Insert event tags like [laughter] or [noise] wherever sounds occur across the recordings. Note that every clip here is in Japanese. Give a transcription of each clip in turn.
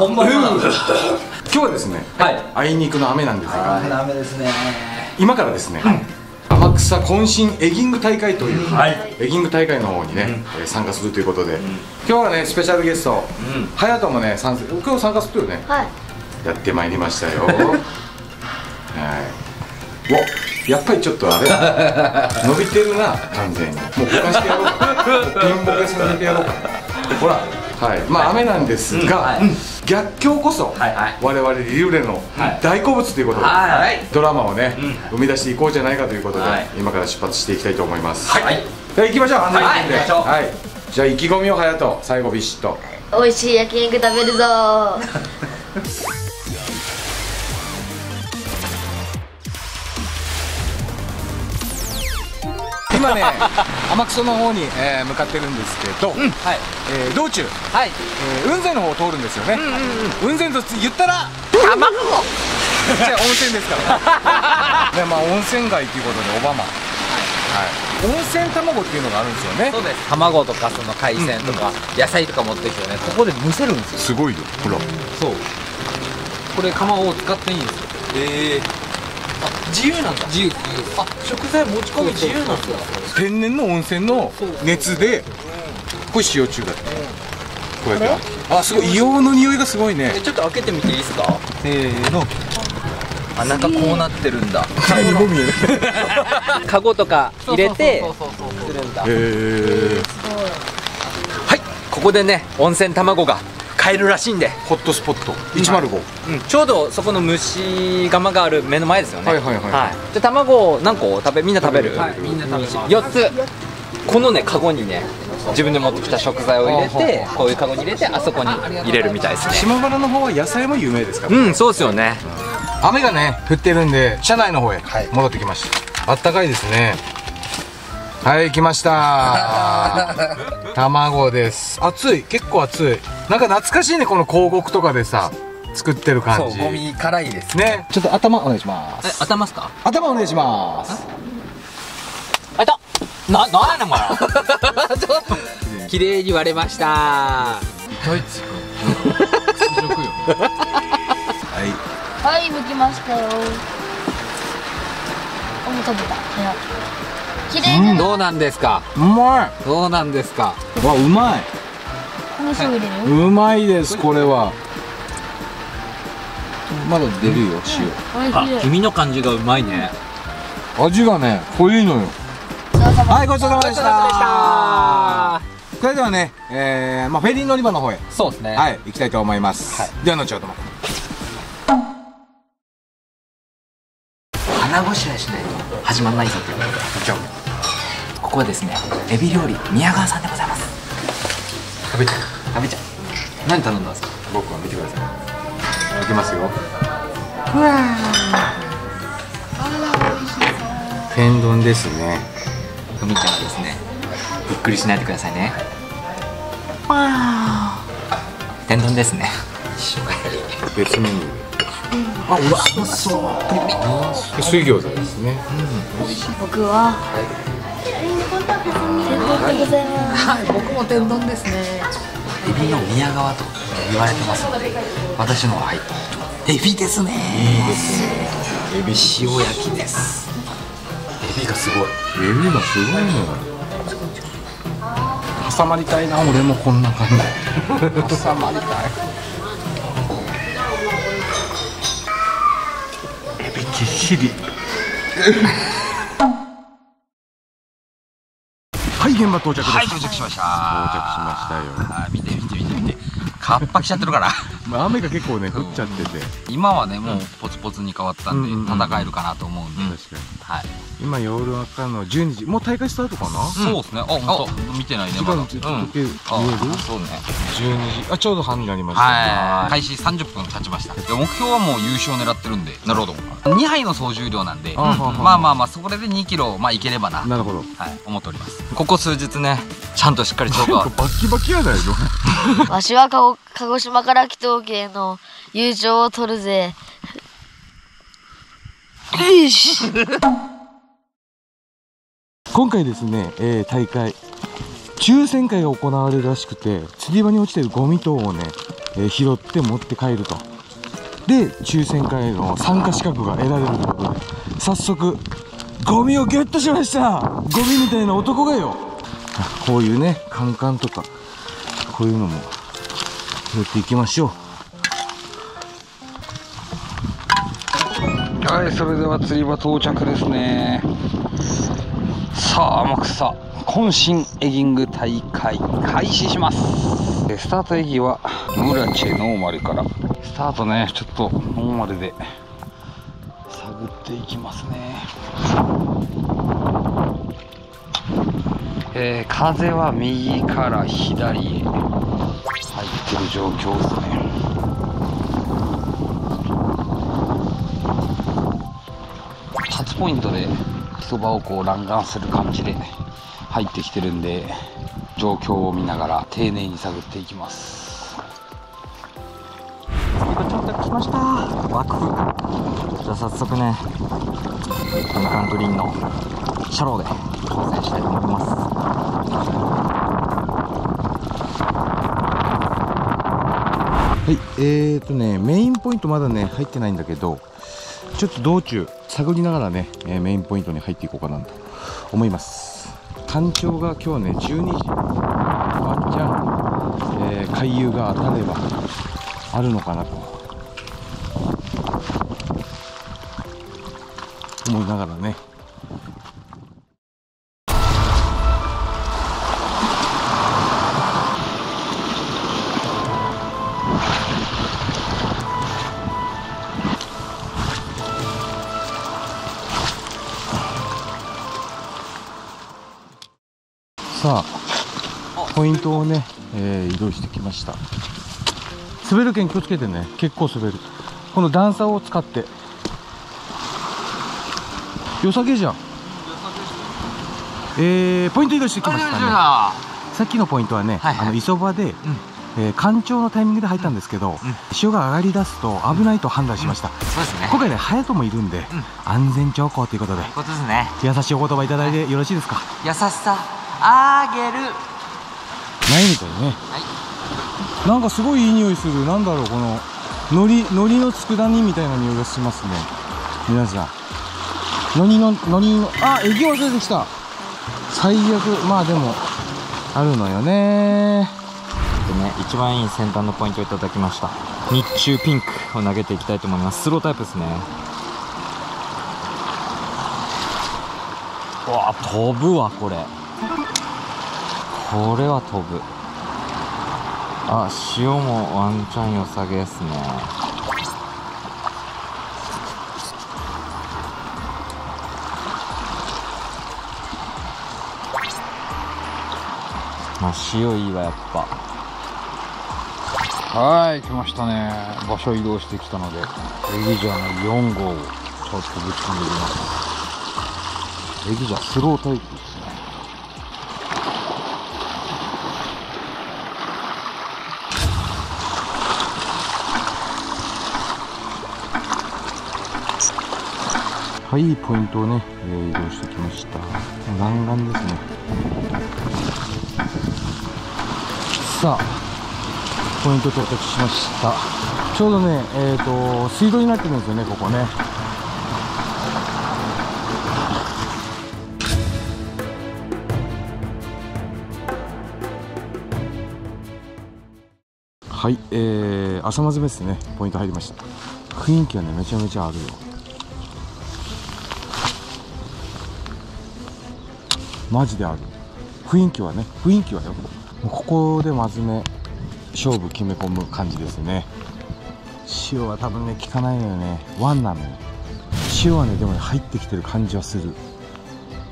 ほんまに今日はですね、はい。あいにくの雨なんですがあーダメですね。今からですね、天草渾身エギング大会という、はい。エギング大会の方にね、えー参加するということで、今日はねスペシャルゲスト隼人、もね参加今日参加するよねはい。やってまいりましたよ。[laughs] はい。おやっぱりちょっとあれ [laughs] 伸びてるな完全に。もうぼかしてやろう。か [laughs] ピンボケさせてやろう。かほらはい。まあ雨なんですが、はい。逆境こそ、我々リルレのはい。大好物ということで、はい。ドラマをね、生み出していこうじゃないかということで、はい。今から出発していきたいと思います。はい。じゃあ行きましょう。い。きましょう。はい。じゃあ意気込みを隼人最後ビシッと。美味しい焼肉食べるぞ今ね天草の方に、えー向かってるんですけど、はい。えー道中、はい。えー雲仙の方を通るんですよね、雲仙と言ったら卵じゃあ温泉ですから。[laughs] ねまあ温泉街ということで小浜。はい、温泉卵っていうのがあるんですよね。そうです。卵とかその海鮮とか野菜とか持ってきてねここで蒸せるんですよ。すごいよ。ほら。そう。これ釜を使っていいんですよ。ええあ自由なんだ。自由あ食材持ち込み自由なんだ。天然の温泉の熱でこれ塩中だって。こうやってあすごい。硫黄の匂いがすごいね。えちょっと開けてみていいですか？せーの。あ中こうなってるんだ。何も見えない [laughs] カゴとか入れてするんだ。へえはい。ここでね温泉卵が買えるらしいんで、ホットスポット。105、ちょうどそこの蒸し釜がある目の前ですよね。はいはいはいで卵何個食べみんな食べる、はいみんな食べます4つ。このねカゴにね自分で持ってきた食材を入れてこういうカゴに入れてあそこに入れるみたいですね。島原の方は野菜も有名ですか？ら、うんそうですよね。雨がね降ってるんで車内の方へ戻ってきました、あったかいですねはい来ました。[laughs] 卵です。熱い結構熱い。なんか懐かしいねこの広告とかでさ作ってる感じ。味辛いです。ね。ちょっと頭お願いしまえす頭っすか？頭お願いします。あいた。な、なんやねんお前。[laughs] 綺麗に割れました。痛いっつうか [laughs] はい。はい剥きましたよ。あもう食べた。早綺麗じゃないどうなんですか？うまい。どうなんですか？わうまい。お味噌入れる？うまいですこれは。まだ出るよおいしい。黄身の感じがうまいね。塩味がね濃いのよ。はいごちそうさまでした。それではね、えーまあ、フェリー乗り場の方へ。そうですね。はい行きたいと思います、では後ほど。また腹ごしらえしないと始まんないぞっていう。じゃここはですねエビ料理宮川さんでございます。食べて食べちゃう。何頼んだんですか？僕は見てください。いきますよ。天丼ですね。ふみちゃんはですねびっくりしないでくださいね。天丼ですね。別メニューあ、うまそう。水餃子ですね。僕は天丼でございますはい。僕も天丼ですね。エビの宮川と言われてます。ので私のは入ったエビです。ねいいですね。エビ塩焼きです。エビがすごい。エビがすごいね挟まりたいな。俺もこんな感じ。[laughs] 挟まりたいしりはい現場到着です。はい到着しました。到着しましたよ。はい見て見て見て見てカッパ来ちゃってるから。まあ雨が結構ね降っちゃってて。今はねもうポツポツに変わったんでうんうんうん戦えるかなと思うんで、確かに。はい、今夜中の12時。もう大会スタートかな？そうですね。ああ見てないね時まだ。間ちょっとだけ見える？あそうね。12時。あちょうど半になりました。はい。開始30分経ちました。で目標はもう優勝狙ってるんで。なるほど。2杯の総重量なんで、まあまあまあそれで2キロまあいければな。なるほど。はい。思っております。ここ数日ねちゃんとしっかり消化 [laughs] バッキバキやないの？[laughs] わしはかご鹿児島から来とうけの優勝を取るぜ。今回ですね、えー大会抽選会が行われるらしくて釣り場に落ちてるゴミ等をねえー拾って持って帰ると。で抽選会の参加資格が得られるということで早速ゴミをゲットしました。ゴミみたいな男がよ。あこういうねカンカンとかこういうのも拾っていきましょう。はいそれでは釣り場到着ですね。さあ天草渾身エギング大会開始します。スタートエギはムラチェノーマルから。スタートねちょっとノーマルで探っていきますね。えー風は右から左へ。入ってる状況ですね。タッチポイントでそばをこう乱眼する感じで入ってきてるんで状況を見ながら丁寧に探っていきます。次が到着しました。枠じゃあ早速ねカンカングリーンのシャローで挑戦したいと思います。はいえーとねメインポイントまだね入ってないんだけどちょっと道中探りながらね、えーメインポイントに入っていこうかなと思います。干潮が今日ね12時ワンチャン、えー海遊が当たればあるのかなと。思いながらねポイントをね、えー移動してきました。滑る剣気をつけてね結構滑る。この段差を使って。良さげじゃん。えー、ポイント移動してきましたね。さっきのポイントはね、はいはい。あの磯場で、えー干潮のタイミングで入ったんですけど、潮が上がり出すと危ないと判断しました、そうですね。今回ね隼人もいるんで、安全兆候ということで。ことですね。優しいお言葉いただいてよろしいですか、優しさあげるないみたいね、なんかすごいいい匂いする。なんだろうこの海苔海苔の佃煮みたいな匂いがしますね。皆さん。海苔の海苔のあエギ忘れてきた。最悪。まあでもあるのよね。でね一番いい先端のポイントをいただきました。日中ピンクを投げていきたいと思います。スロータイプですね。うわ飛ぶわこれこれは飛ぶ。あ塩もワンチャン良さげですね。まあ塩いいわやっぱ。はい来ましたね。場所移動してきたので。エギジャの4号をちょっとぶち込んでみます。エギジャスロータイプはいポイントをね、えー移動してきました。南岸ですね。さあポイント到着しました。ちょうどねえっ、と水道になってるんですよねここね。はいえー、朝まずめですね。ポイント入りました。雰囲気はねめちゃめちゃあるよ。マジである。雰囲気はね雰囲気はよもうここでまずね勝負決め込む感じですね。塩は多分ね効かないのよね。ワンなのよ塩はねでもね入ってきてる感じはする。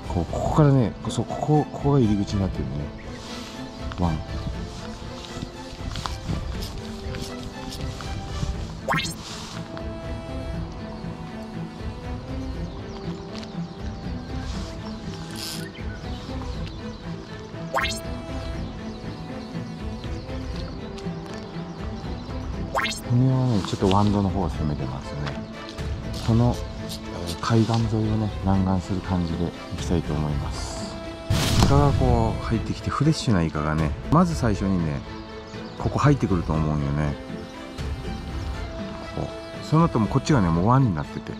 こうここからねそうここここが入り口になってるね。ワン。はねちょっとワンドの方を攻めてますね。この、えー海岸沿いをね南岸する感じで行きたいと思います。イカがこう入ってきてフレッシュなイカがねまず最初にねここ入ってくると思うんよね。ここ。その後もこっちがねもう湾になってて。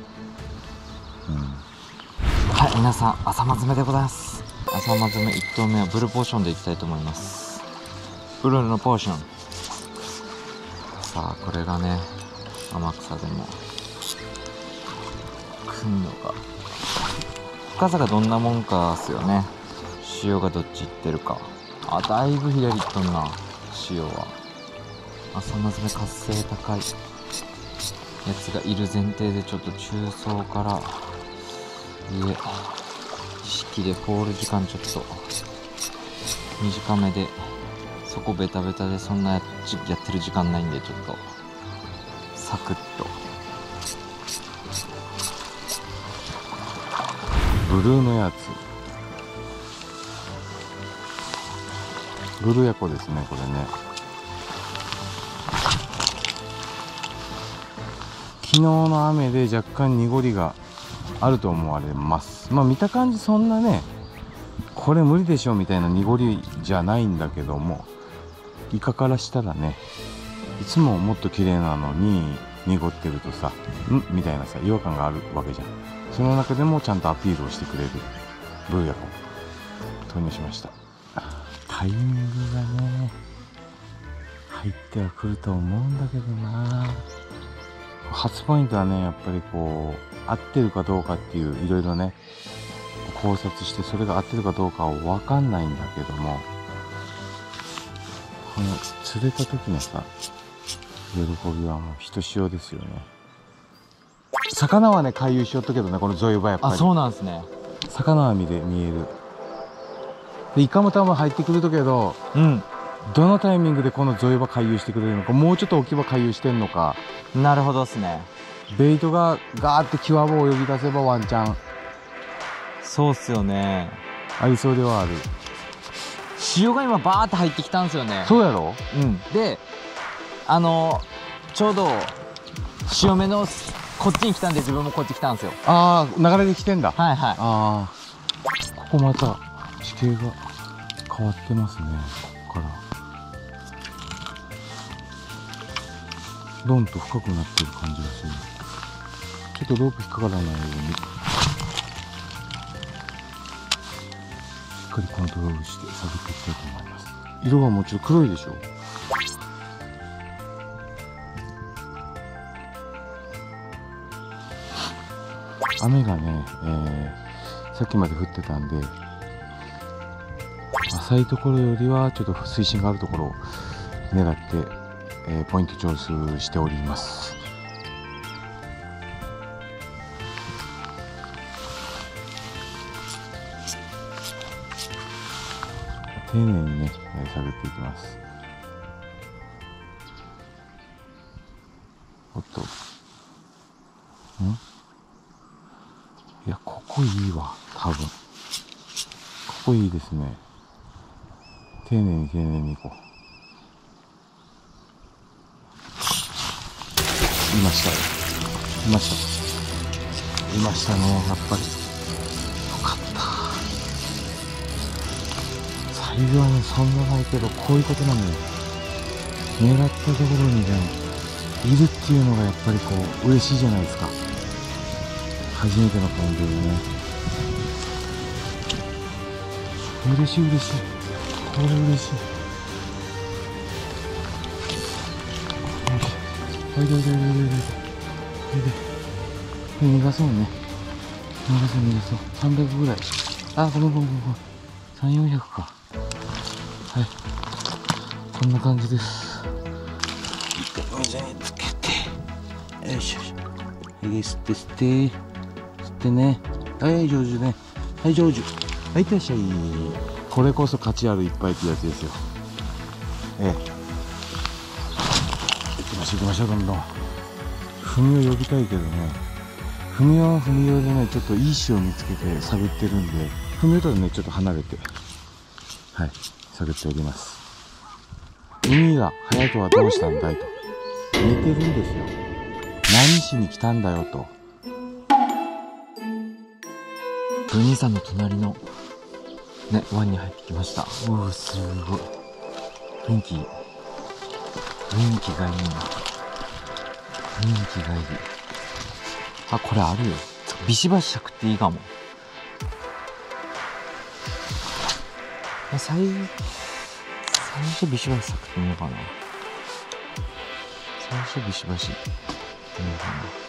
はい皆さん朝間詰めでございます。朝間詰め1投目はブルーポーションでいきたいと思います。ブルーのポーション。さあこれがね天草でも。来んのか。深さがどんなもんかっすよね。潮がどっち行ってるか。あだいぶ左行っとんな。潮は。朝間詰め活性高い。やつがいる前提でちょっと中層から。いえ意識でコール時間ちょっと。短めで。そこベタベタでそんなやってる時間ないんでちょっと。サクッと。ブルーのやつ。ブルーヤコですねこれね。昨日の雨で若干濁りがあると思われます。まあ見た感じそんなねこれ無理でしょみたいな濁りじゃないんだけどもイカからしたらねいつももっと綺麗なのに濁ってるとさん？みたいなさ違和感があるわけじゃん。その中でもちゃんとアピールをしてくれる。ブーヤコ投入しました。タイミングがね入ってはくると思うんだけどな。初ポイントはねやっぱりこう合ってるかどうかっていういろいろね考察してそれが合ってるかどうかは分かんないんだけどもこの釣れた時のさ喜びはひとしおですよね魚はね回遊しよったけどねこのゾイはやっぱりあそうなん。ですね魚は見で見えるでイカも多分入ってくるとけどうん。どのタイミングでこのゾイバ回遊してくれるのかもうちょっと置き場回遊してん。のかなるほどっすねベイトがガーってキワボを呼び出せばワンチャンそうっすよねありそうではある潮が今バーって入ってきたん。ですよねそうやろうん。であのちょうど潮目のこっちに来たんで自分もこっち来たんですよ。ああ流れで来てんだ。はいはい。ああここまた地形が変わってますねここから。ドンと深くなってる感じがする。ちょっとロープ引っかからないようにしっかりコントロールして探っていきたいと思います。色がもちろん黒いでしょ雨がね、えーさっきまで降ってたんで浅いところよりはちょっと水深があるところを狙って、えーポイントチョイスしております。丁寧にね、えー探っていきます。おっとんいや、ここいいわ、多分。ここいいですね。丁寧に丁寧に行こう。いました。いました。いましたね、やっぱり。よかった。サイズはね、そんなないけど、こういうことなのよ。狙ったところにね、いるっていうのがやっぱりこう、嬉しいじゃないですか。初めてのポイントでね。嬉しい嬉しい。これ嬉しい。おいでおいでおいでおいでおいでおいで。逃がそうね。逃がそう逃がそう。300ぐらい。あごめんごめんごめん3400か。はい。こんな感じです。一回水につけて。よいしょ。よいしょ吸って吸って。ってね。はい上手ね。はい上手はいいってらっしゃい。これこそ価値ある一杯ってやつですよ。ええ。行きましょう行きましょうどんどん。踏みを呼びたいけどね。踏みは踏み用でねちょっといい石を見つけて探ってるんで踏みとはねちょっと離れて。はい探っております。海が隼人はどうしたんだいと。似てるんですよ。何しに来たんだよと。ブニさんの隣のね湾に入ってきました。うわすごい。雰囲気。雰囲気がいいな。雰囲気がいい。あこれあるよ。ビシバシ食っていいかも。最最初ビシバシ食ってみようかな。最初ビシバシってみようかな。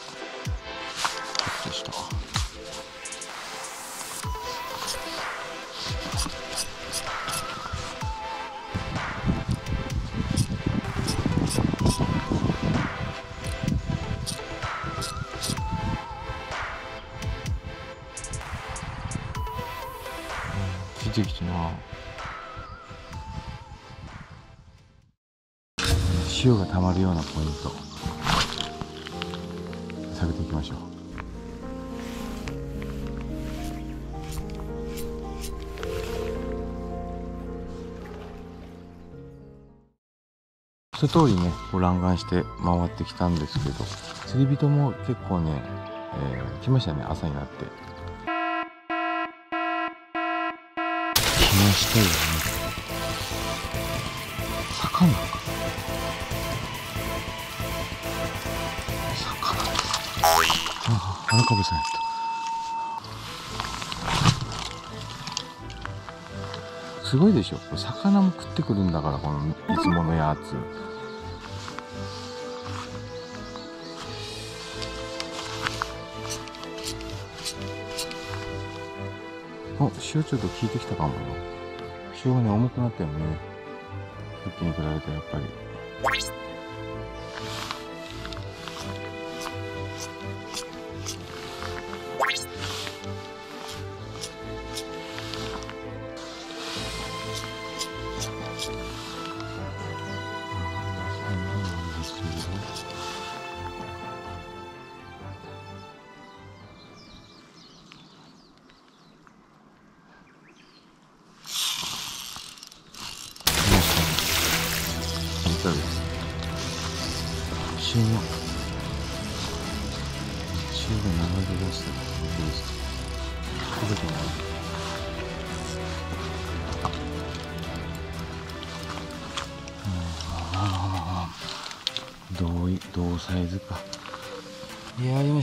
塩がたまるようなポイント。探っていきましょう。一通りねこう欄干して回ってきたんですけど釣り人も結構ね、えー来ましたね朝になって。来ましたよね。魚か。ああ荒株さんやったすごいでしょ。魚も食ってくるんだからこのいつものやつ。お塩ちょっと効いてきたかもよ。塩がね重くなったよね。さっきに比べてやっぱり。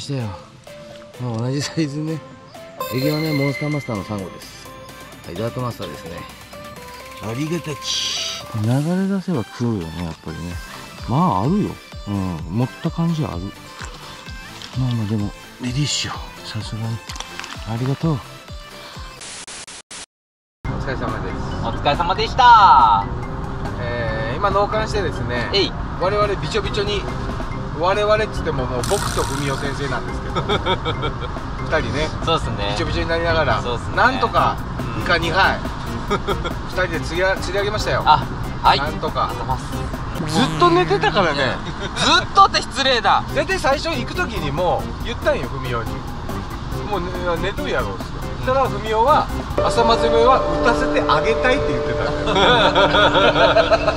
したよ。もう同じサイズね。エゲはねモンスターマスターのサンゴです。はいダートマスターですね。ありがたき流れ出せば食うよねやっぱりね。まああるよ。うん持った感じある。まあまあでもリリッシュさすがに。ありがとう。お疲れ様です。お疲れ様でした。えー、今納棺してですね。えい。我々びちょびちょに我々っつってももう僕と文雄先生なんですけど。[laughs] 二人ね。そうっすね。びちょびちょになりながら、ね。なんとかうん。イカ2杯。[laughs] 二人で釣りあ釣り上げましたよ。あはい。なんとか。ずっと寝てたからね。ずっとって失礼だ。[laughs] 大体最初行く時にもう言ったんよ文雄に。もう寝寝とるやろうったら文雄は朝松夢は打たせてあげたいって言ってた。んだ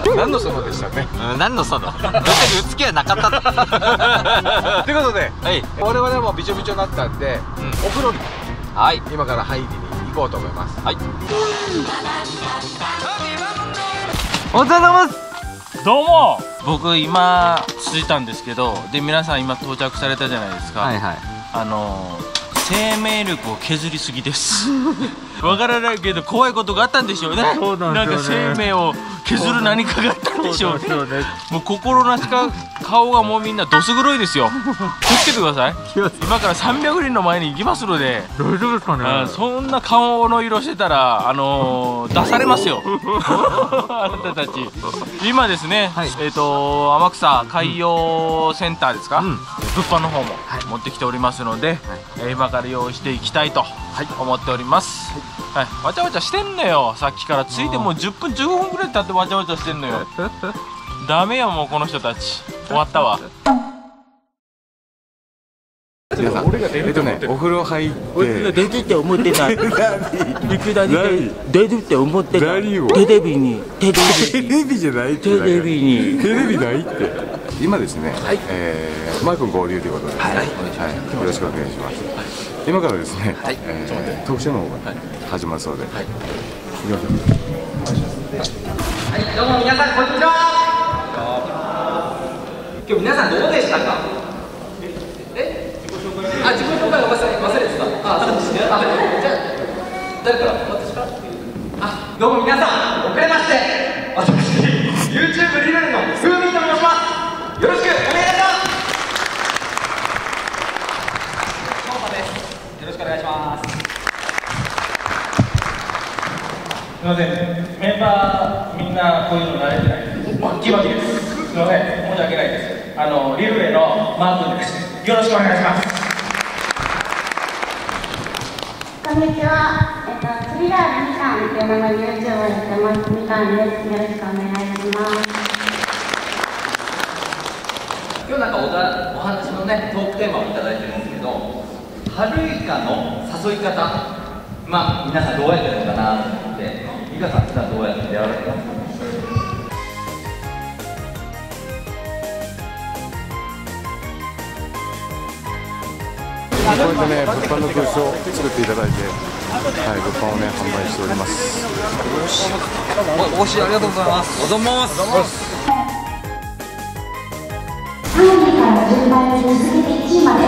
よ何のそのでしたねうん何のその？別に打つ気はなかった。はということでい。我々はもうびちょびちょになったんで、うん。お風呂にはい。今から入りに行こうと思います。はい。お疲れ様です。どうも。僕今着いたんですけどで皆さん今到着されたじゃないですか、はいはい。あのー生命力を削りすぎです。[laughs] わからないけど怖いことがあったんでしょうね。なんか生命を削る何かがあったんでしょうね。もう心なしか顔がもうみんなどす黒いですよ。気をつけてください。今から300人の前に行きますので。大丈夫ですかね。そんな顔の色してたらあのー出されますよ。[laughs] あなたたち。今ですね、えっ、と天草海洋センターですか、物販の方も持ってきておりますので、えー今から用意していきたいと思っております、はいわちゃわちゃしてんのよ。さっきからついてもう10分15分ぐらい経ってわちゃわちゃしてんのよ。ダメよもうこの人たち。終わったわ。皆さんえっとねお風呂入って出るって思ってない。いきなり出るって思ってない。テレビに、テレテビに、レビじゃないって。テレビに。テレビないって。今ですね、えーマー君合流ということで、はい。よろしくお願いします、今からですね、はい。えー、特集の方が始まるそうで、はい、行きましょう。はいどうも皆さんこんにちは。今日皆さんどうでしたか？え？え？あ自己紹介忘れ忘れてた。あそうですね。じゃあ誰から？ませんメンバーみんなこういうの慣れてないですバッキバキですすみません申し訳ないですあのリルレのマー君ですよろしくお願いしますこんにちは。えっと、スリラーみかんっていう名前で YouTube をやってます。みかんです。よろしくお願いします。今日なんかおだお話のねトークテーマをいただいてるんですけど春イカの誘い方まあ皆さんどうやってるのかなと思って美香さん普段どうやってやられてますかこうやってね物販のブースを作っていただいてはい物販をね販売しております。おしありがとうございます。おざます。3位から順番に続けて1位まで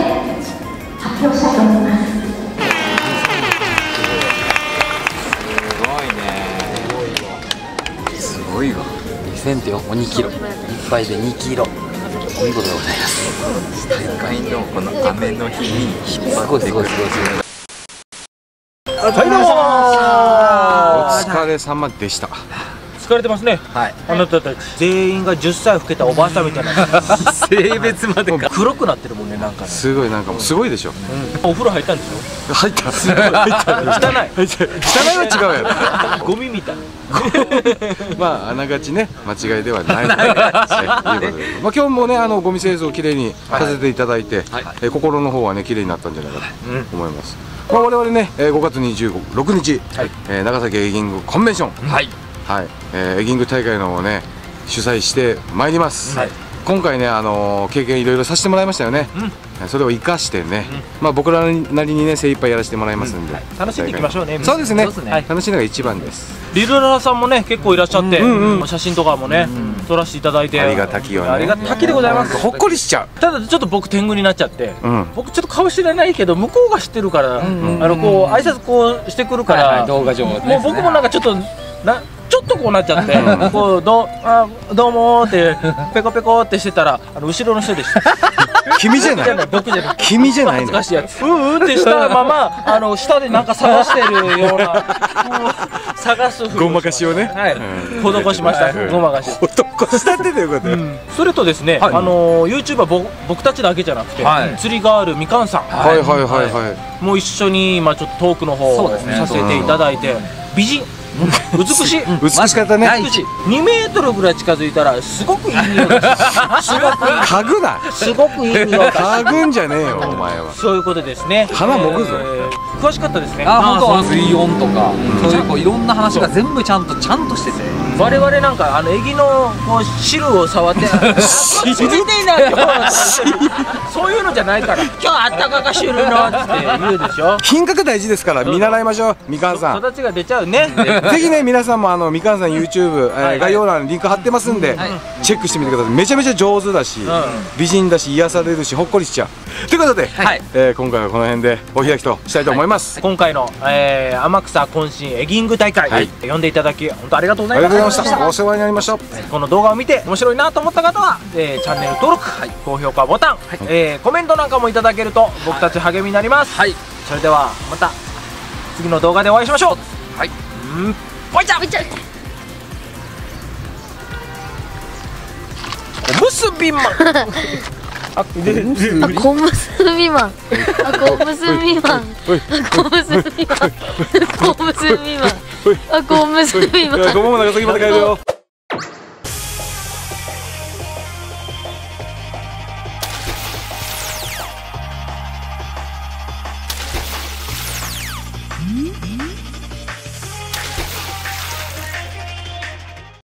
発表したいと思います。す2000って横2キロ。1杯で2キロ。お見事でございます。大会のこの雨の日に引っ張ってくる。すごいすごいすごいはいどうもお疲れ様でした疲れてますね。はい。あなたたち。全員が10歳老けたおばあさんみたいな。[laughs] 性別までか。黒くなってるもんねなんかね、すごいなんかもうすごいでしょ。お風呂入ったんでし入った。入ったょ [laughs] 汚い。汚いは違うやろ [laughs] ゴミみたい。まああながちね間違いではない。ということで、まあ、今日もねあのゴミ清掃をきれい。にさせていただいて、えー心の方はねきれいになったんじゃないかと思います、まあ、我々ね、えー5月26日、えー長崎エギングコンベンション。はいはい、えーエギング大会の方をね主催してまいります、今回ね、あのー経験いろいろさせてもらいましたよね、それを生かしてね、まあ僕らなりにね精一杯やらせてもらいますんで、楽しんでいきましょうね。そうですね。ね。はい。楽しいのが一番です。リルララさんもね結構いらっしゃって、うんうん写真とかもね、撮らせていただいて。ありがたきよね。ありがたきでございます。ほっこりしちゃただちょっと僕天狗になっちゃって、ううん。僕ちょっと顔知らないけど向こうが知ってるから、あのこう挨拶こうしてくるから、動画上もう僕もなんかちょっとなちょっとこうなっちゃって、こうどうあどうもーってペコペコってしてたらあの後ろの人でした。[laughs] 君じゃない。じゃない僕じゃない。君じゃないの。恥ずかしいやつ。うんうんってしたまま [laughs] あの下でなんか探してるような [laughs] 探すふうごまかしをね。はい、うん。施しました、うんごまかし。男し。たってということ？よ、それとですね、あの YouTube は僕僕たちだけじゃなくて、はい。釣りがあるみかんさん、はいはいはいはい。もう一緒に今ちょっとトークの方させていただいて、美人美しい。美しかったね美しい。2メートルぐらい近づいたらすごくいい匂いがすす。ごくいい嗅ぐな。すごくいい匂いが嗅ぐんじゃねえよお前は。そういうことですね。鼻もぐぞ。えー詳しかったですね。あ本当水温とかそういうこういろんな話が全部ちゃんとちゃんとしてて我々なんかあのエギのこう汁を触って「汁出てんな今日」そういうのじゃないから「今日あったかか汁の」って言うでしょ。品格大事ですから見習いましょうみかんさん。育ちが出ちゃうね。[laughs] ぜひね皆さんもあのみかんさん YouTube、えー概要欄にリンク貼ってますんで、チェックしてみてください。めちゃめちゃ上手だし、美人だし癒されるしほっこりしちゃう。ということで、はい。えー今回はこの辺でお開きとしたいと思います、今回の、えー、天草渾身エギング大会、はい。呼んでいただき本当ありがとうございまがとうございました。お世話になりました。この動画を見て面白いなと思った方は、えーチャンネル登録、高評価ボタン、えーコメントなんかもいただけると僕たち励みになります、はい。それではまた次の動画でお会いしましょう。はい。うん。ぽいちゃん。おむすびマン。[laughs] あであ小結びマン。あ小結びマン。あ小結びマン。小結びマンあ小結びマンごめん長崎まで帰るよ。